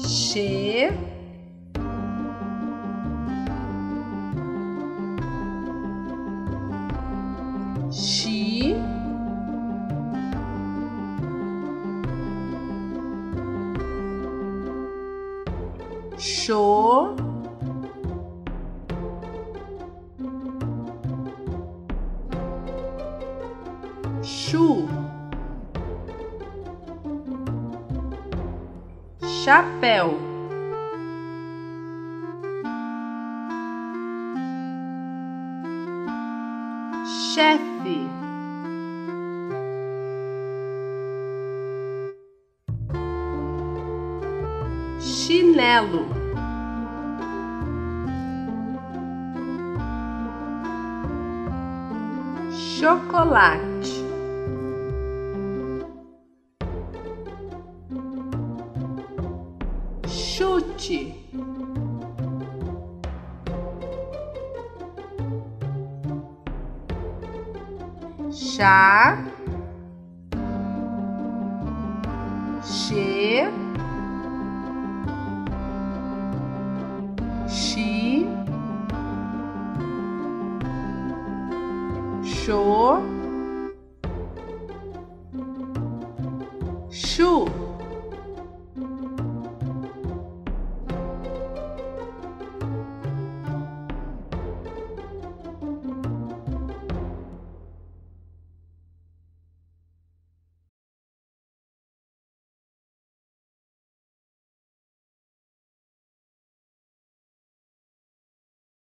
che chi show. Chu Chapéu. Chefe. Chinelo. Chocolate. chute. Chá, che, chi, show, chu.